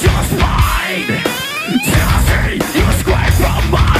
Just mine Tell me you scrape from mine